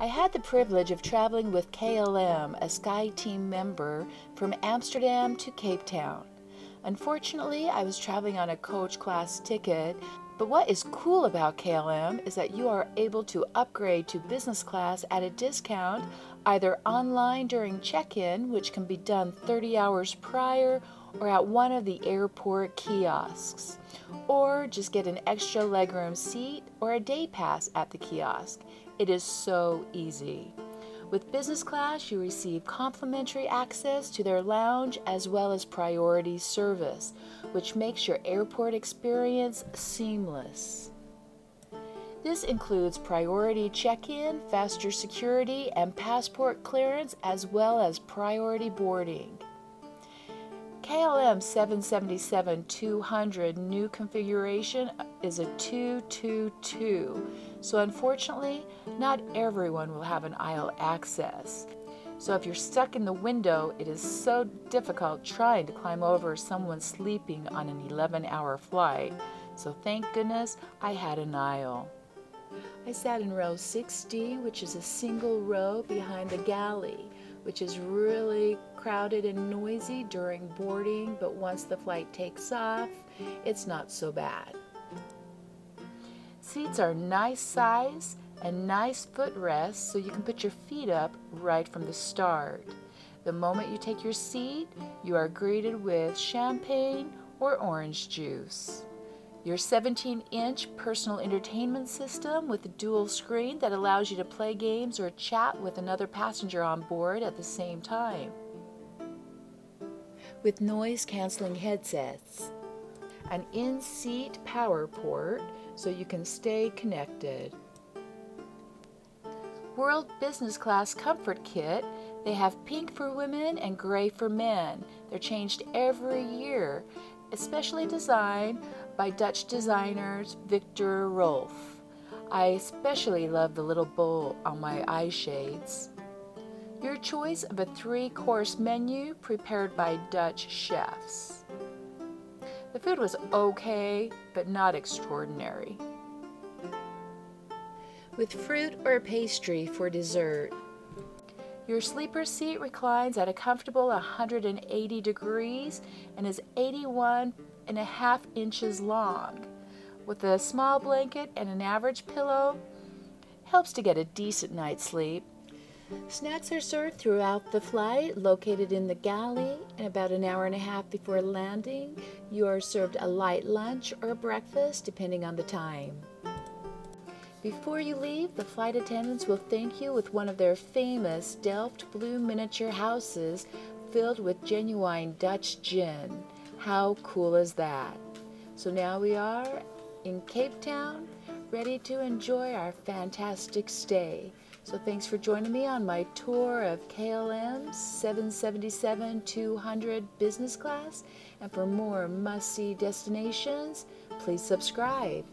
I had the privilege of traveling with KLM, a SkyTeam member, from Amsterdam to Cape Town. Unfortunately, I was traveling on a coach class ticket, but what is cool about KLM is that you are able to upgrade to business class at a discount either online during check in, which can be done 30 hours prior, or at one of the airport kiosks. Or just get an extra legroom seat or a day pass at the kiosk. It is so easy. With business class, you receive complimentary access to their lounge as well as priority service, which makes your airport experience seamless. This includes priority check in, faster security, and passport clearance, as well as priority boarding. KLM 777-200 new configuration is a 222, so unfortunately, not everyone will have an aisle access. So if you're stuck in the window, it is so difficult trying to climb over someone sleeping on an 11-hour flight. So thank goodness I had an aisle. I sat in row 6D, which is a single row behind the galley, which is really crowded and noisy during boarding, but once the flight takes off, it's not so bad. Seats are nice size and nice footrests so you can put your feet up right from the start. The moment you take your seat, you are greeted with champagne or orange juice. Your 17 inch personal entertainment system with a dual screen that allows you to play games or chat with another passenger on board at the same time. With noise canceling headsets, an in seat power port so you can stay connected. World Business Class Comfort Kit. They have pink for women and gray for men. They're changed every year, especially designed by Dutch designers Viktor Rolf. I especially love the little bowl on my eye shades. Your choice of a three course menu prepared by Dutch chefs. The food was okay, but not extraordinary. With fruit or pastry for dessert. Your sleeper seat reclines at a comfortable 180 degrees and is 81 and a half inches long. With a small blanket and an average pillow, helps to get a decent night's sleep. Snacks are served throughout the flight, located in the galley, and about an hour and a half before landing, you are served a light lunch or breakfast, depending on the time. Before you leave, the flight attendants will thank you with one of their famous Delft blue miniature houses filled with genuine Dutch gin. How cool is that? So now we are in Cape Town, ready to enjoy our fantastic stay. So thanks for joining me on my tour of KLM 777-200 business class. And for more must-see destinations, please subscribe.